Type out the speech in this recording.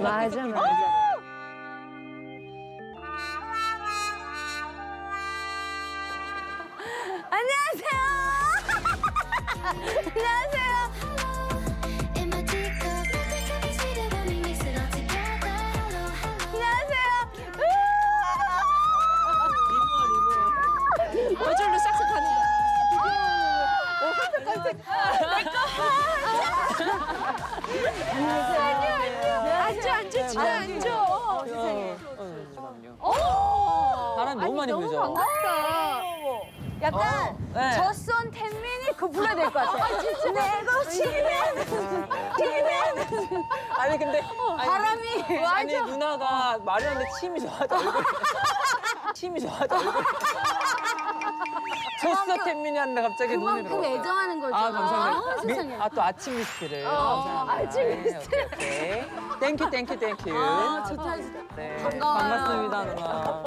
맞아, 맞아. 안녕하세요. 안녕하세요. 저절로 싹싹 가는 거야. 앉아, 앉아, 진짜 앉아. 어, 잠깐만요. 바람이 너무 많이 불죠? 반갑다. 약간 네. 저선 텐민이 그거 불러야 될 것 같아. 내고 싶으면 아니 근데 아니, 바람이 아니 누나가 말을 하는데 침이 좋아져 침이 좋아져 텐민이 하는데 갑자기 눈이 들어 그만큼 애정하는 거죠. 아 감사합니다. 아, 세상에. 아 또 아침 미스트를 어, 감사합니다. 아침 네, 미스트. 오케이 오케이. Thank you thank you thank you. 아, 좋다, 좋다. 네, 반가워요. 반갑습니다 누나.